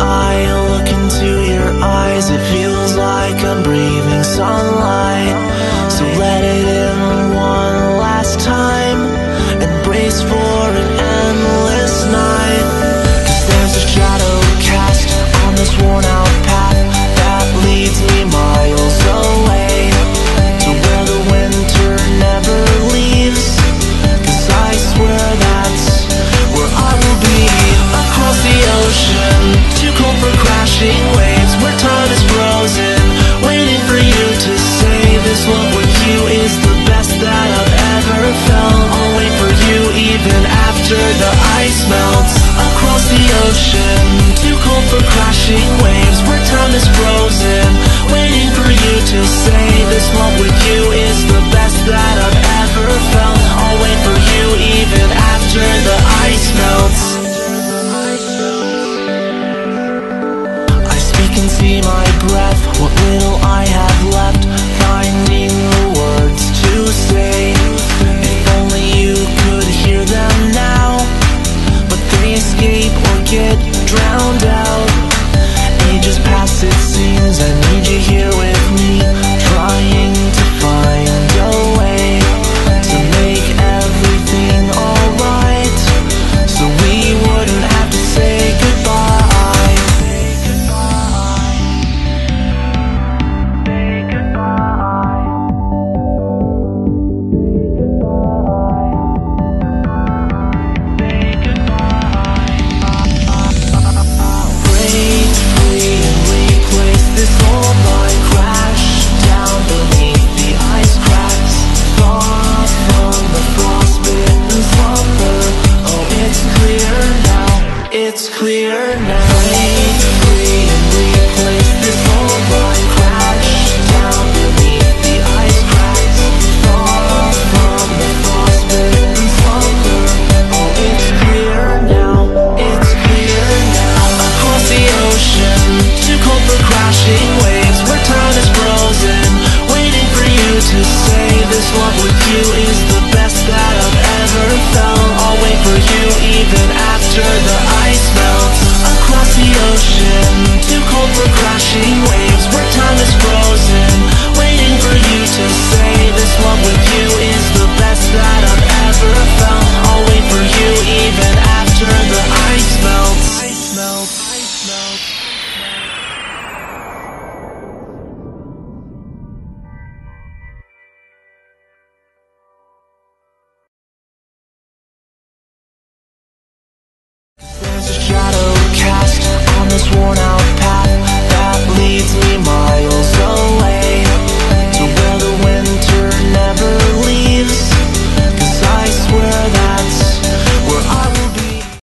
I look into your eyes It feels like I'm breathing sunlight. So let it in one last time And brace for an endless night. Cause there's a shadow cast on this worn out the ice melts. Get drowned out it's clear now There's